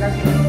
canción.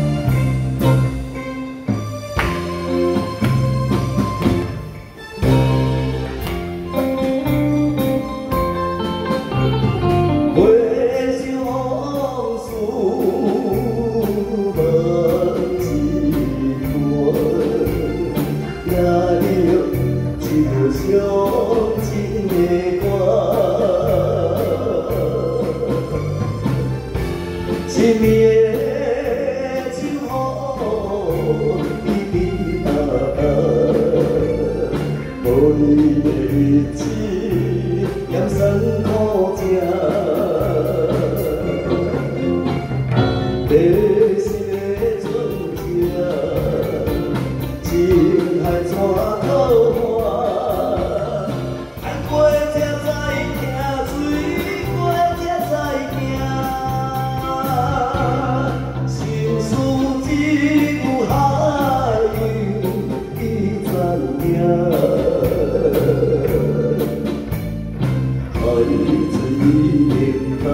日子一年年，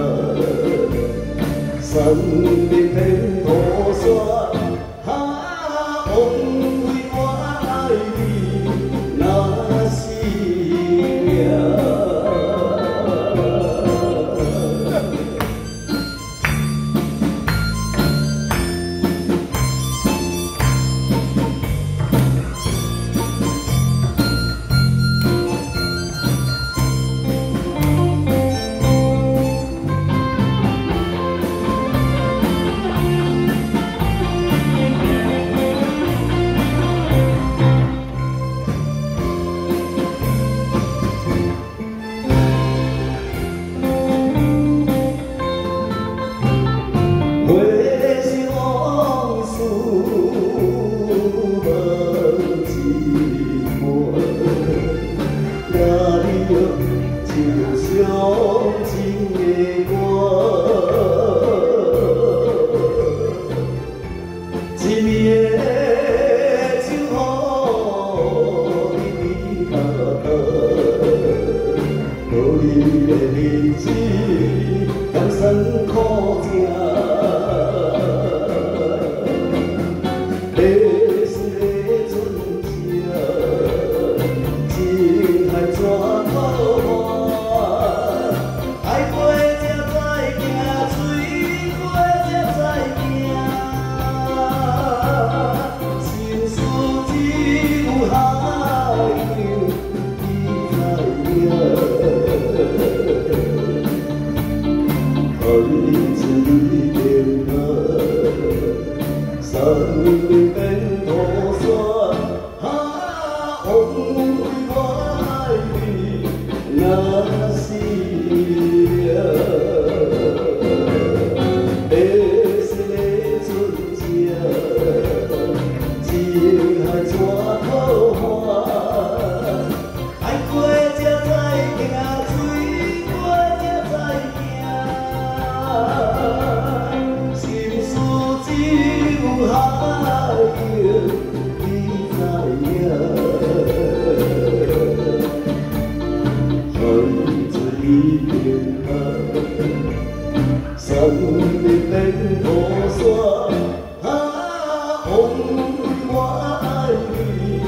生命很多酸，Jesus. Đi tìm em hơn. tình thổ xưa há ôn quá ai vì